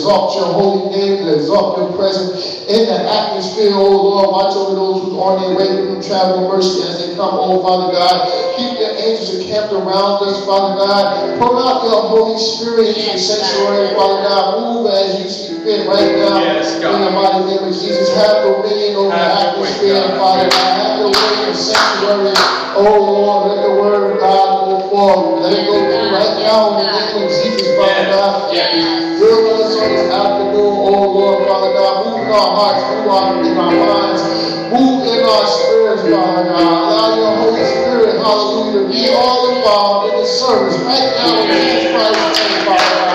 exalt your holy name, to exalt your presence in the atmosphere, oh Lord. Watch over those who are on their way through travel mercy as they come, oh Father God. Keep your angels encamped around us, Father God. Pour out your Holy Spirit in the sanctuary, Father God. Move as you see fit right now. Yes, in the mighty name of Jesus, have dominion over have the atmosphere, way, Father God. Have the way in the sanctuary, oh Lord. Let the word of God form. Let it go through right now in the name of Jesus, Father God. Build us have to afternoon, oh Lord, Father God. Move in our hearts, move in our minds, move in our spirits, Father God. Allow your Holy Spirit, hallelujah, to be all involved in the service right now in Jesus Christ's name, Father God.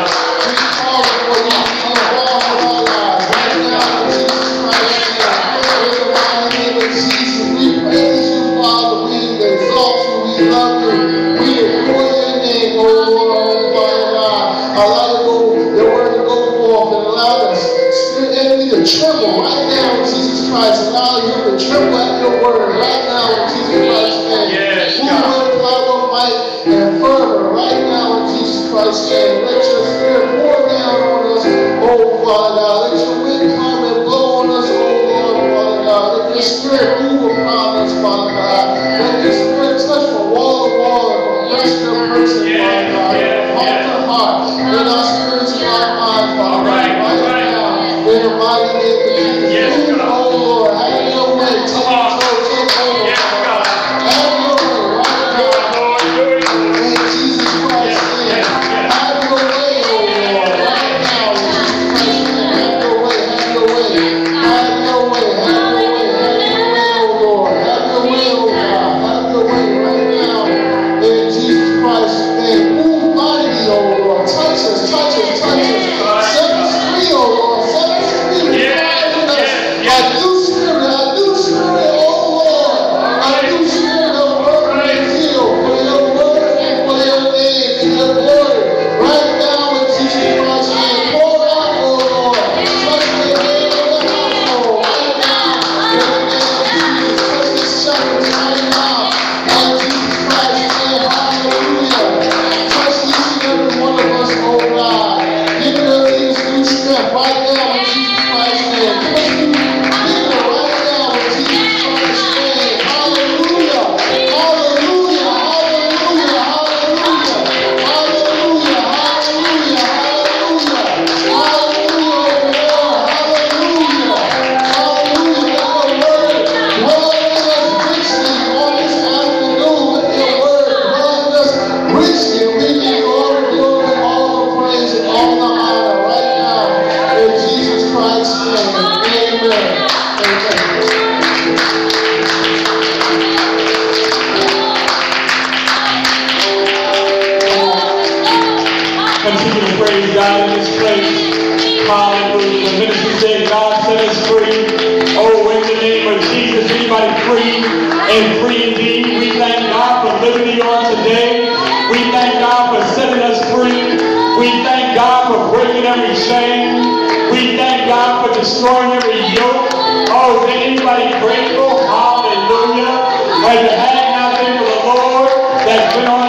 God for breaking every chain. We thank God for destroying every yoke. Oh, is anybody grateful? Hallelujah. Like the hand out there for the Lord that's been on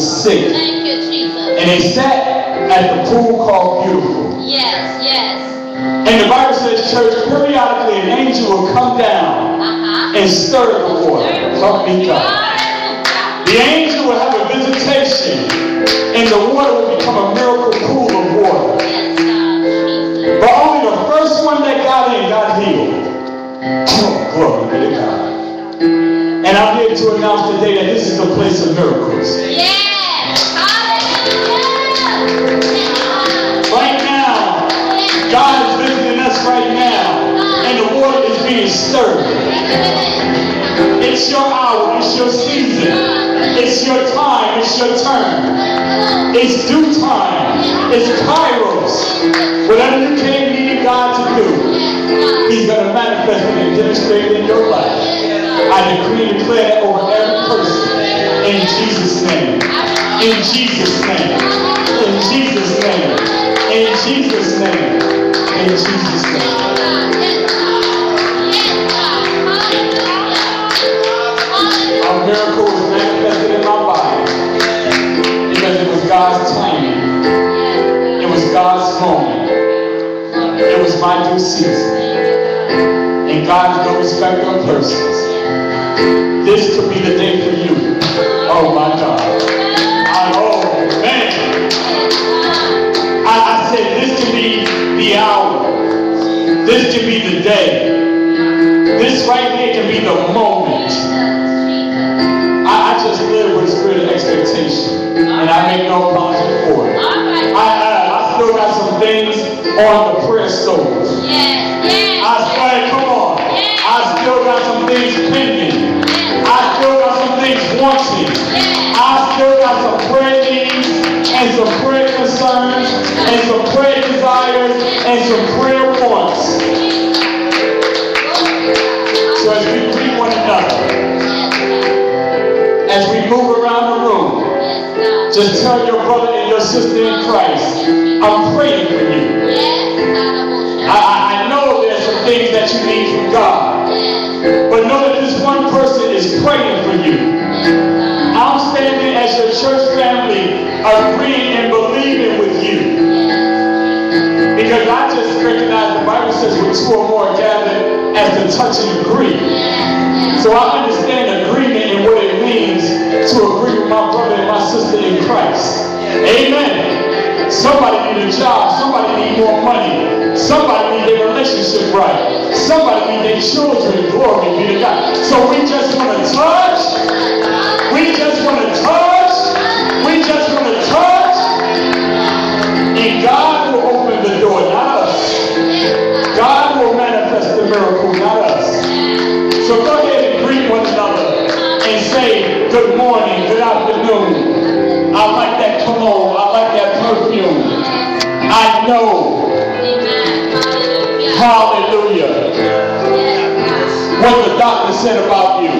were sick. Thank you, Jesus. And they sat at the pool called Beautiful. Yes, yes. And the Bible says, church, periodically an angel will come down Uh-huh. and stir the water. Help me God. The angel will have a visitation, and the water will become a miracle pool announce today that this is the place of miracles. Yes. Hallelujah. Right now, God is visiting us right now, and the water is being stirred. It's your hour, it's your season, it's your time, it's your turn. It's due time, it's kairos. Whatever you came needing God to do, He's going to manifest it and demonstrate it in your life. I decree and declare that over every person. In Jesus' name. In Jesus' name. In Jesus' name. In Jesus' name. In Jesus' name. A miracle was manifested in my body because it was God's timing. It was God's moment. It was my due season. And God is no respecter of persons. This could be the day for you. Oh my God. I, oh man. I, I said this could be the hour. This could be the day. This right here can be the moment. I, I just live with a spirit of expectation. And I make no apology for it. I, I, I still got some things on the prayer stove. I still, come on. I still got some things pending. I still got some prayer needs and some prayer concerns and some prayer desires and some prayer wants. So as we greet one another, as we move around the room, just tell your brother and your sister in Christ, Two or more gathered as to touch and agree. So I understand agreement and what it means to agree with my brother and my sister in Christ. Amen. Somebody need a job. Somebody need more money. Somebody need their relationship right. Somebody need their children. Glory be to God. So we just want to touch. We just want to touch. That cologne. I like that perfume. I know, hallelujah, what the doctor said about you.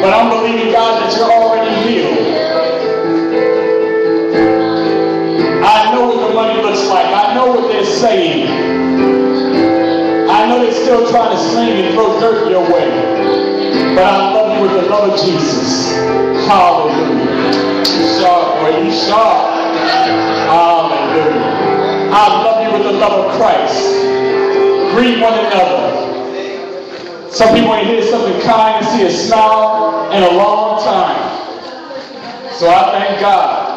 But I'm believing God that you're already healed. I know what the money looks like. I know what they're saying. I know they're still trying to sling and throw dirt your way. But I love you with the love of Jesus. Hallelujah. Sharp, boy. Hallelujah. I love you with the love of Christ. Greet one another. Some people ain't hear something kind and see a smile in a long time. So I thank God.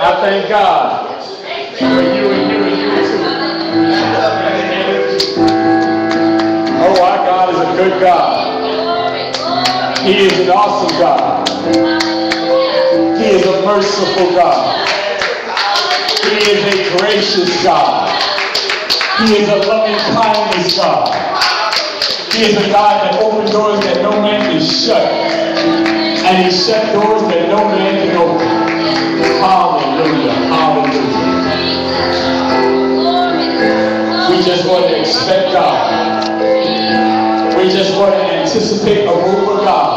I thank God for you and you and you too. Oh, our God is a good God. He is an awesome God. He is a merciful God. He is a gracious God. He is a loving kindness God. He is a God that opens doors that no man can shut. And he shut doors that no man can open. Hallelujah. Hallelujah. We just want to expect God. We just want to anticipate a move of God.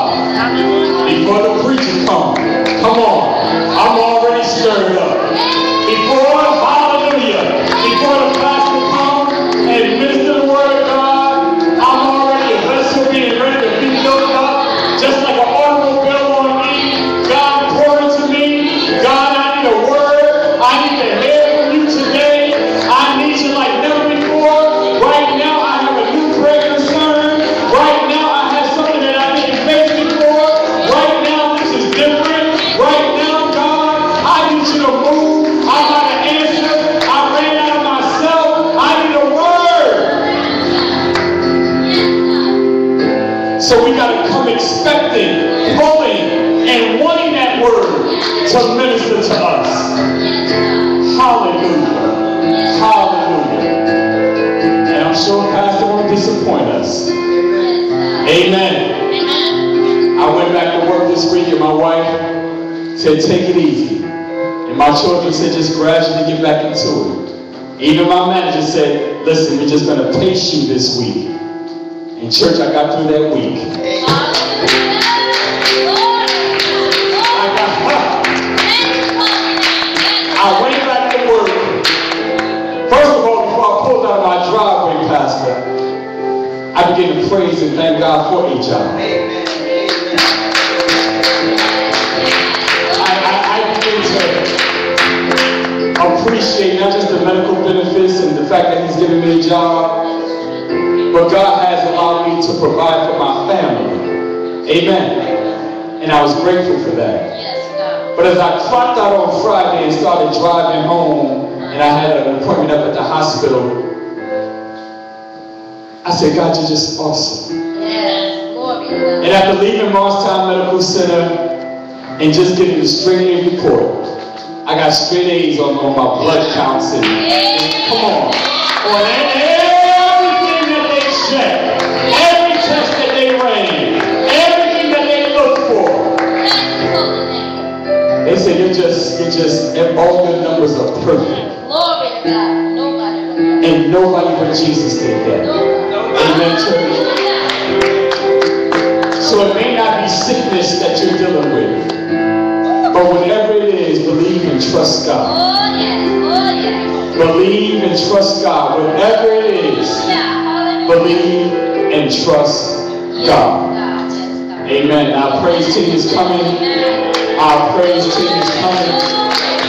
My children said, just gradually get back into it. Even my manager said, listen, we're just going to pace you this week. In church, I got through that week. I got, I went back to work. First of all, before I pulled out of my driveway, Pastor, I began to praise and thank God for each other. A job, but God has allowed me to provide for my family. Amen. And I was grateful for that. But as I clocked out on Friday and started driving home, and I had an appointment up at the hospital, I said, God, you're just awesome. And after leaving Morristown Medical Center and just getting the straight A report, I got straight A's on, on my blood counts and, come on, on everything that they checked, every test that they ran, everything that they looked for. They said you're just, you're just, all your numbers are perfect. And nobody but Jesus did that. Amen. So it may not be sickness that you're dealing with, but whatever it is, believe and trust God. Trust God. Whatever it is, believe and trust God. Amen. Our praise team is coming. Our praise team is coming.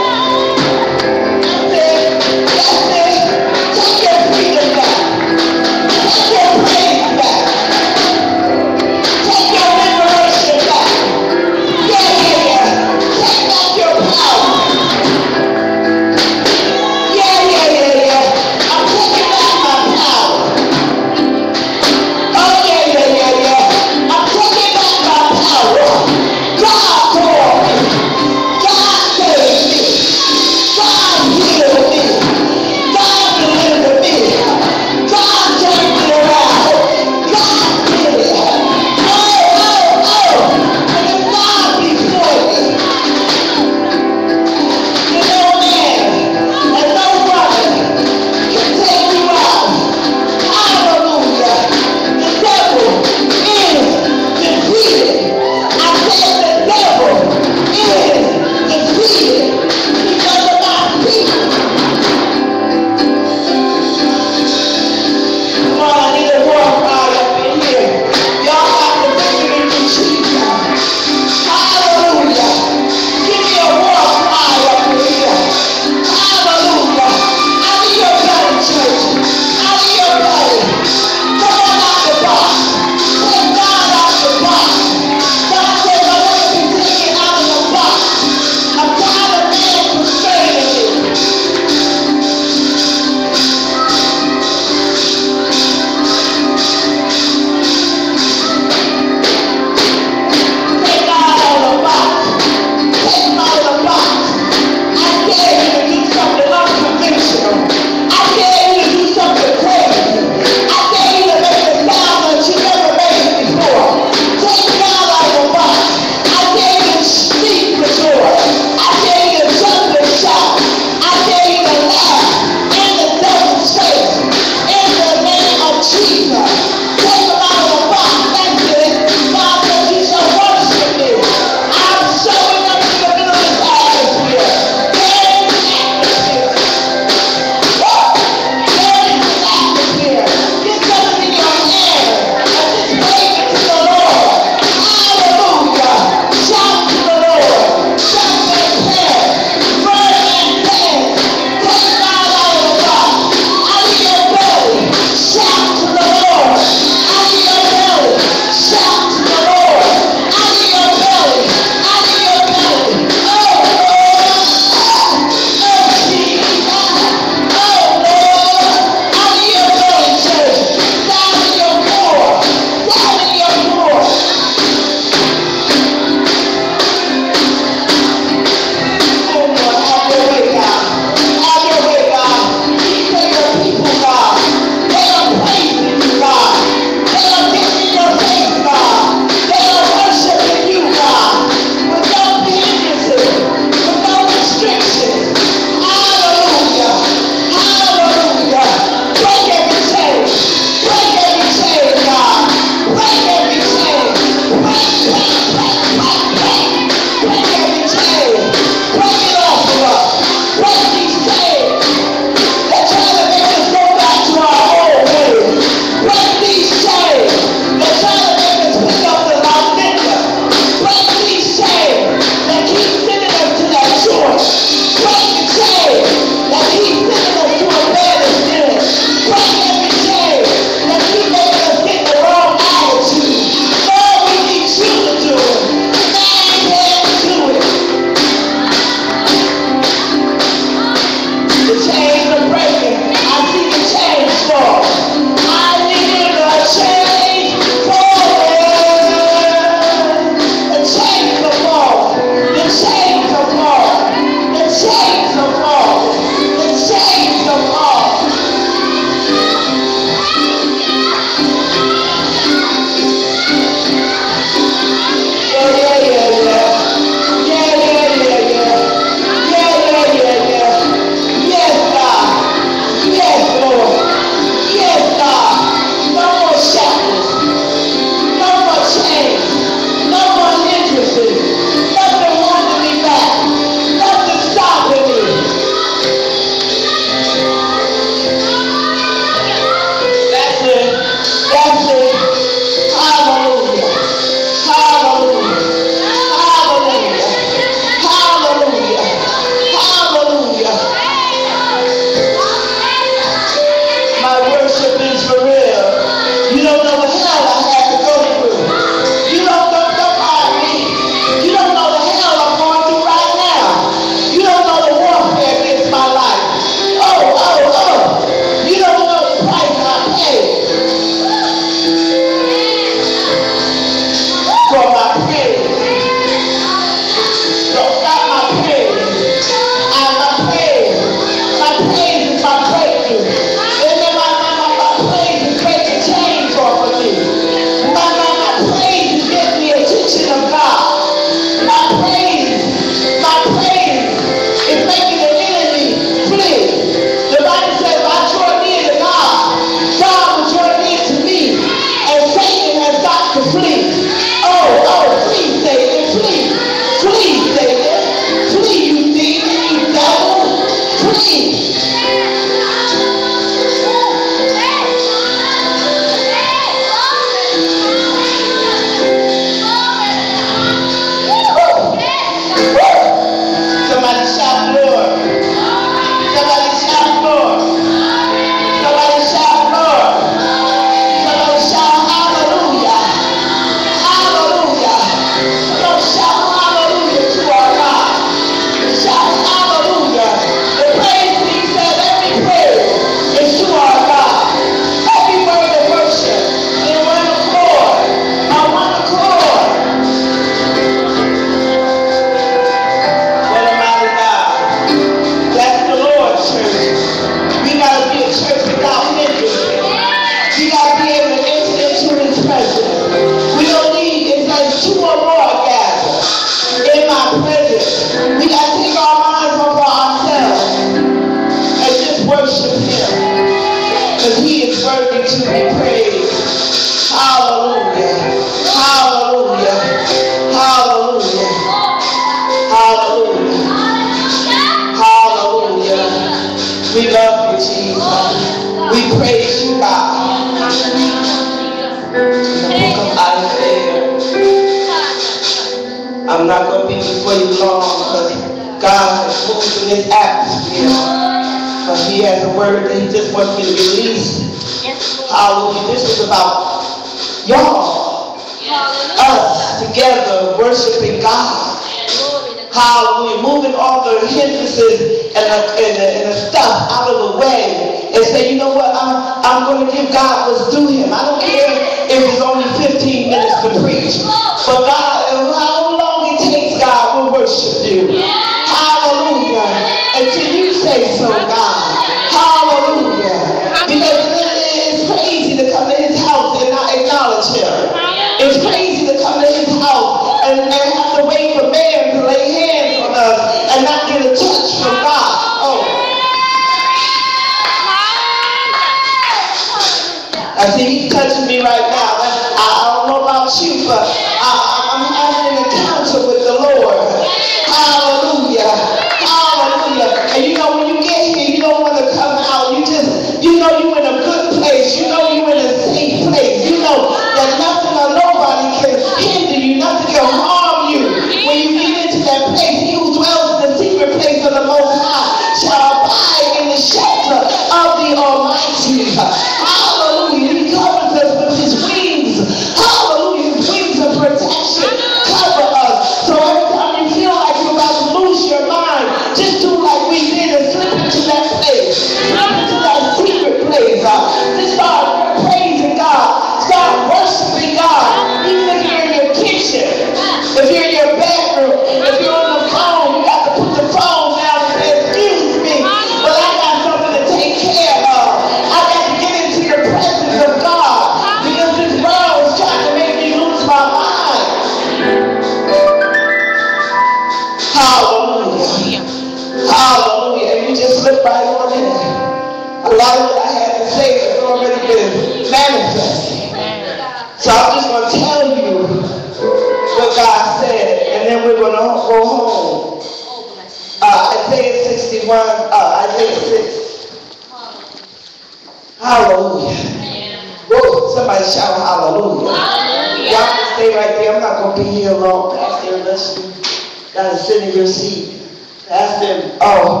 Your seat. Pastor, oh,